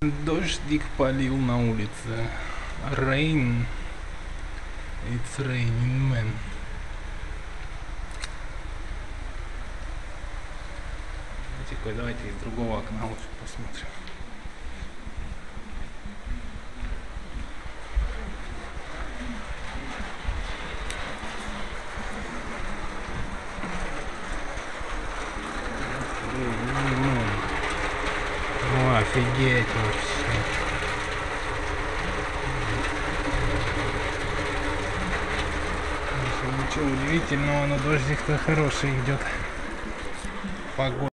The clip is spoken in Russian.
Дождик полил на улице. Rain. It's raining man. Давайте, давайте из другого окна лучше посмотрим. Ну, офигеть вообще. Ничего удивительного, но дождик-то хороший идет. Погода.